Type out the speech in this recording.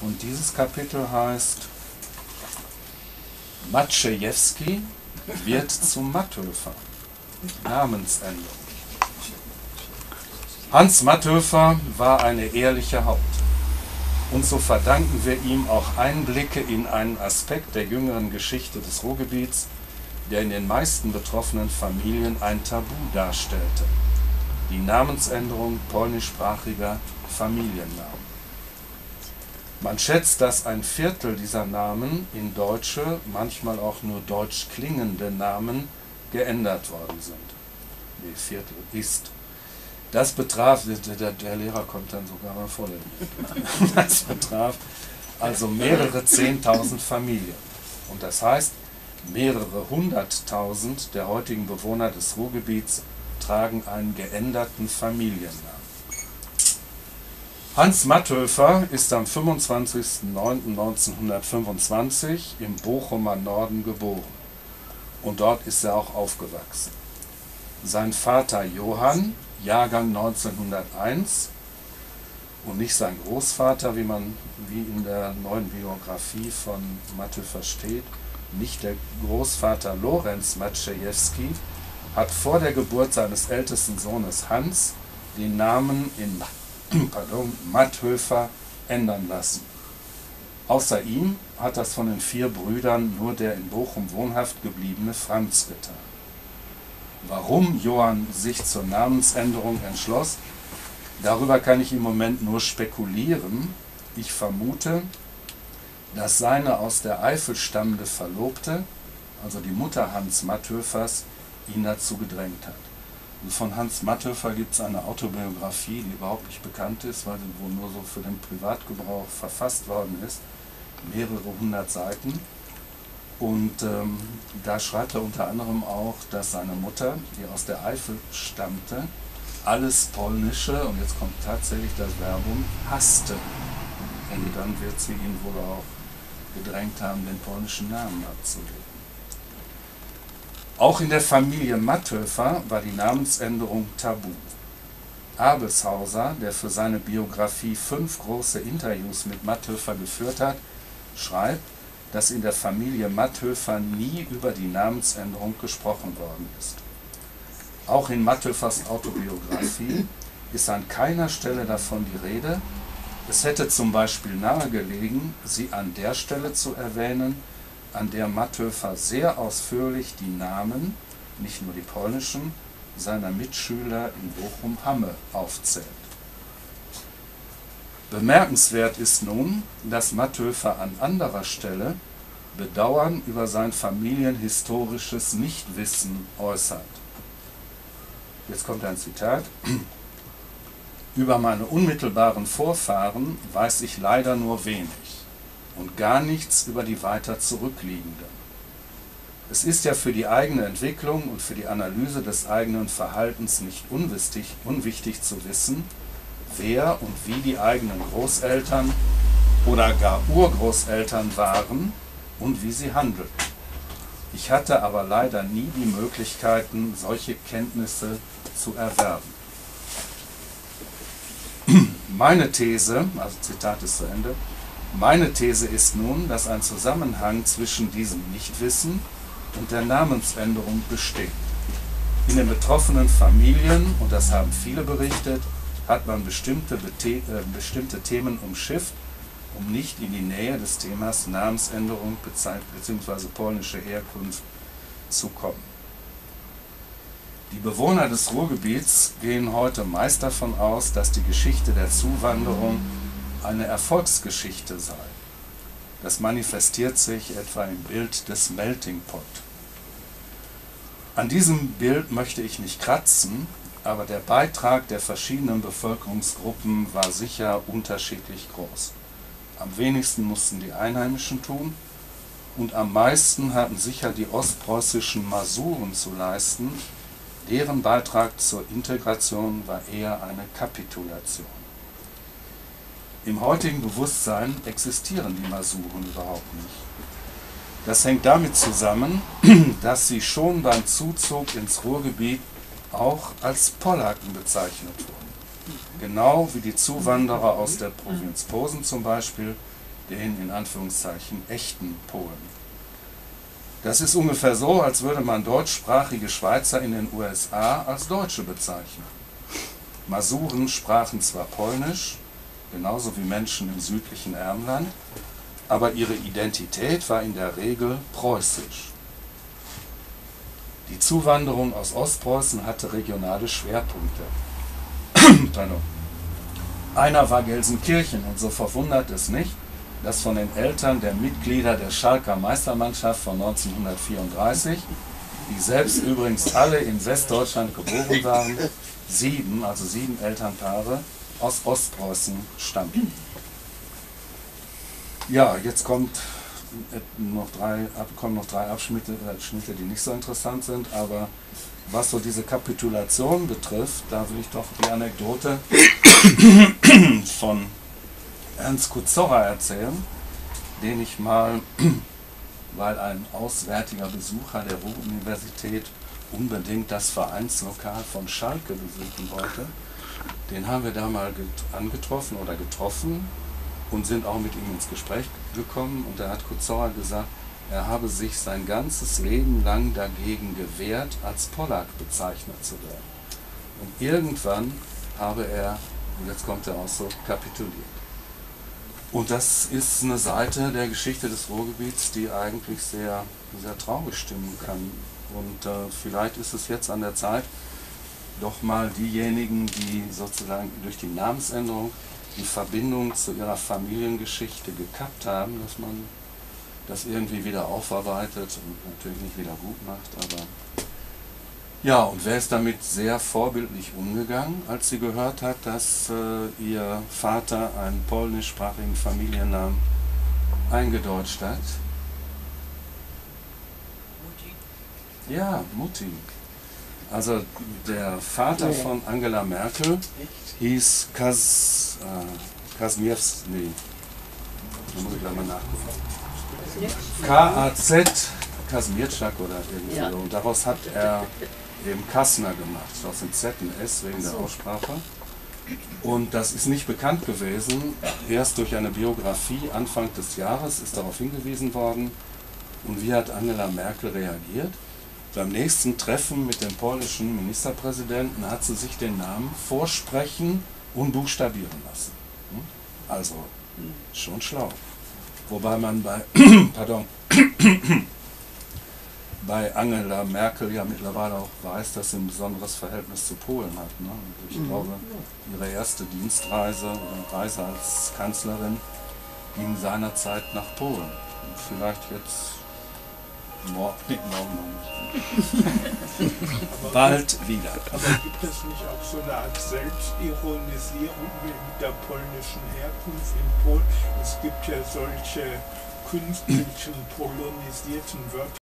Und dieses Kapitel heißt Matschejewski wird zum Matthöfer. Namensänderung. Hans Matthöfer war eine ehrliche Haut. Und so verdanken wir ihm auch Einblicke in einen Aspekt der jüngeren Geschichte des Ruhrgebiets, der in den meisten betroffenen Familien ein Tabu darstellte. Die Namensänderung polnischsprachiger Familiennamen. Man schätzt, dass ein Viertel dieser Namen in deutsche, manchmal auch nur deutsch klingende Namen geändert worden sind. Nee, Viertel ist. Das betraf, der, der Lehrer kommt dann sogar mal vor, das betraf also mehrere Zehntausend Familien. Und das heißt, mehrere hunderttausend der heutigen Bewohner des Ruhrgebiets tragen einen geänderten Familiennamen. Hans Matthöfer ist am 25.09.1925 im Bochumer Norden geboren. Und dort ist er auch aufgewachsen. Sein Vater Johann Jahrgang 1901 und nicht sein Großvater, wie man wie in der neuen Biografie von Matte versteht, nicht der Großvater Lorenz Maciejewski, hat vor der Geburt seines ältesten Sohnes Hans den Namen in pardon, Matthöfer ändern lassen. Außer ihm hat das von den vier Brüdern nur der in Bochum wohnhaft gebliebene Franz getan. Warum Johann sich zur Namensänderung entschloss, darüber kann ich im Moment nur spekulieren. Ich vermute, dass seine aus der Eifel stammende Verlobte, also die Mutter Hans Matthöfers, ihn dazu gedrängt hat. Von Hans Matthöfer gibt es eine Autobiografie, die überhaupt nicht bekannt ist, weil sie wohl nur so für den Privatgebrauch verfasst worden ist. Mehrere hundert Seiten. Und ähm, da schreibt er unter anderem auch, dass seine Mutter, die aus der Eifel stammte, alles Polnische, und jetzt kommt tatsächlich das Werbung, hasste. Und dann wird sie ihn wohl auch gedrängt haben, den polnischen Namen abzulegen. Auch in der Familie Matthöfer war die Namensänderung tabu. Abelshauser, der für seine Biografie fünf große Interviews mit Matthöfer geführt hat, schreibt, dass in der Familie Matthöfer nie über die Namensänderung gesprochen worden ist. Auch in Matthöfers Autobiografie ist an keiner Stelle davon die Rede. Es hätte zum Beispiel nahegelegen, sie an der Stelle zu erwähnen, an der Matthöfer sehr ausführlich die Namen, nicht nur die polnischen, seiner Mitschüler in Bochum-Hamme aufzählt. Bemerkenswert ist nun, dass Matthöfer an anderer Stelle Bedauern über sein familienhistorisches Nichtwissen äußert. Jetzt kommt ein Zitat. Über meine unmittelbaren Vorfahren weiß ich leider nur wenig und gar nichts über die weiter zurückliegenden. Es ist ja für die eigene Entwicklung und für die Analyse des eigenen Verhaltens nicht unwichtig, unwichtig zu wissen, wer und wie die eigenen Großeltern oder gar Urgroßeltern waren und wie sie handelten. Ich hatte aber leider nie die Möglichkeiten, solche Kenntnisse zu erwerben. Meine These, also Zitat ist zu Ende, meine These ist nun, dass ein Zusammenhang zwischen diesem Nichtwissen und der Namensänderung besteht. In den betroffenen Familien, und das haben viele berichtet, hat man bestimmte, äh, bestimmte Themen umschifft, um nicht in die Nähe des Themas Namensänderung bzw. polnische Herkunft zu kommen. Die Bewohner des Ruhrgebiets gehen heute meist davon aus, dass die Geschichte der Zuwanderung eine Erfolgsgeschichte sei. Das manifestiert sich etwa im Bild des Melting Pot. An diesem Bild möchte ich nicht kratzen, aber der Beitrag der verschiedenen Bevölkerungsgruppen war sicher unterschiedlich groß. Am wenigsten mussten die Einheimischen tun und am meisten hatten sicher die ostpreußischen Masuren zu leisten. Deren Beitrag zur Integration war eher eine Kapitulation. Im heutigen Bewusstsein existieren die Masuren überhaupt nicht. Das hängt damit zusammen, dass sie schon beim Zuzug ins Ruhrgebiet auch als Polacken bezeichnet wurden. Genau wie die Zuwanderer aus der Provinz Posen zum Beispiel den in Anführungszeichen echten Polen. Das ist ungefähr so, als würde man deutschsprachige Schweizer in den USA als Deutsche bezeichnen. Masuren sprachen zwar Polnisch, genauso wie Menschen im südlichen Ermland, aber ihre Identität war in der Regel preußisch. Die Zuwanderung aus Ostpreußen hatte regionale Schwerpunkte. Einer war Gelsenkirchen und so verwundert es nicht, dass von den Eltern der Mitglieder der Schalker Meistermannschaft von 1934, die selbst übrigens alle in Westdeutschland geboren waren, sieben, also sieben Elternpaare aus Ostpreußen stammten. Ja, jetzt kommt noch drei, kommen noch drei Abschnitte, Abschnitte, die nicht so interessant sind, aber was so diese Kapitulation betrifft, da will ich doch die Anekdote von Ernst Kuzorra erzählen, den ich mal, weil ein auswärtiger Besucher der Ruhr-Universität unbedingt das Vereinslokal von Schalke besuchen wollte, den haben wir da mal angetroffen oder getroffen und sind auch mit ihm ins Gespräch gekommen und da hat Kuzorra gesagt, er habe sich sein ganzes Leben lang dagegen gewehrt, als Pollack bezeichnet zu werden. Und irgendwann habe er, und jetzt kommt der Ausdruck, kapituliert. Und das ist eine Seite der Geschichte des Ruhrgebiets, die eigentlich sehr, sehr traurig stimmen kann. Und äh, vielleicht ist es jetzt an der Zeit, doch mal diejenigen, die sozusagen durch die Namensänderung die Verbindung zu ihrer Familiengeschichte gekappt haben, dass man das irgendwie wieder aufarbeitet und natürlich nicht wieder gut macht, aber ja, und wer ist damit sehr vorbildlich umgegangen, als sie gehört hat, dass äh, ihr Vater einen polnischsprachigen Familiennamen eingedeutscht hat? Mutti. Ja, Mutti. Also der Vater von Angela Merkel hieß Kaz, äh, Kazmiews, nee, da muss ich gleich mal nachgucken. K-A-Z Kazmierczak oder irgendwie ja. so. Und daraus hat er eben Kassner gemacht, aus dem Z und S wegen der Aussprache. Und das ist nicht bekannt gewesen. Erst durch eine Biografie Anfang des Jahres ist darauf hingewiesen worden. Und wie hat Angela Merkel reagiert? Beim nächsten Treffen mit dem polnischen Ministerpräsidenten hat sie sich den Namen vorsprechen und buchstabieren lassen. Hm? Also schon schlau. Wobei man bei, pardon, bei Angela Merkel ja mittlerweile auch weiß, dass sie ein besonderes Verhältnis zu Polen hat. Ne? Ich mhm. glaube, ihre erste Dienstreise oder Reise als Kanzlerin ging seinerzeit nach Polen. Und vielleicht jetzt Morgen, nee, morgen noch. Bald wieder. Aber gibt es nicht auch so eine Art Selbstironisierung mit der polnischen Herkunft in Polen? Es gibt ja solche künstlichen polonisierten Wörter.